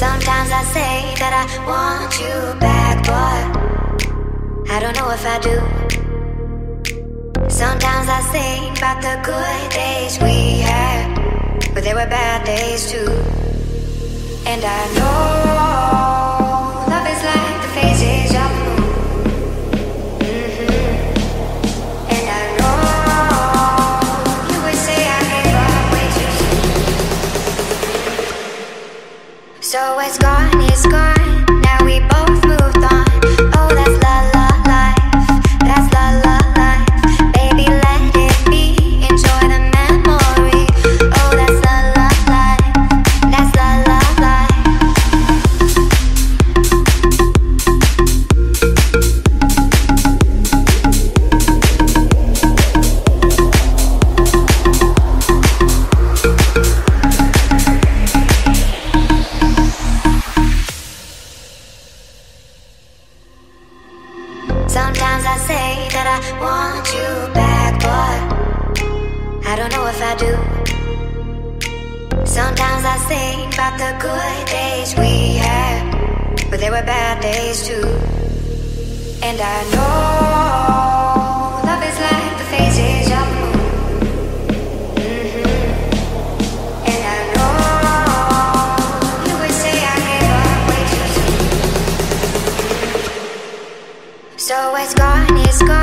Sometimes I say that I want you back, but I don't know if I do. Sometimes I think about the good days we had, but there were bad days too. And I know So it's gone, it's gone. Now we both Sometimes I say that I want you back, but I don't know if I do. Sometimes I think about the good days we had, but there were bad days too. And I know So it's gone, it's gone.